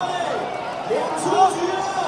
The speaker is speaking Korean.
멈춰 주여!